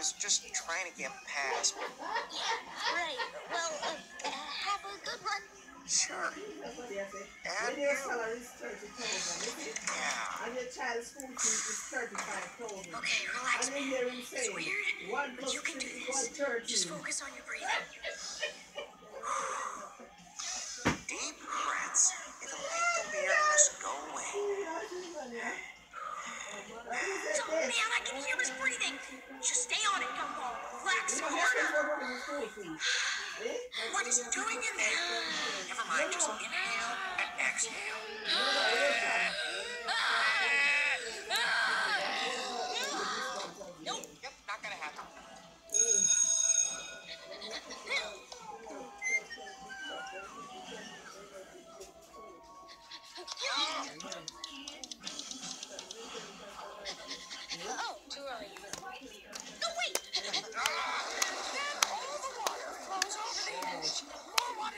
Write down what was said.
just trying to get past. Yeah, right. Well, uh, uh, have a good one. Sure. And And you. salary is thirty thousand, is it? Yeah. And your child's school fee is thirty-five thousand. Okay, relax, man. It's weird, but you can do this. Just focus on your breathing. Oh, man, I can hear his breathing. Just stay on it, Gumball. Relax harder. What is he doing in there? Never mind, just inhale and exhale.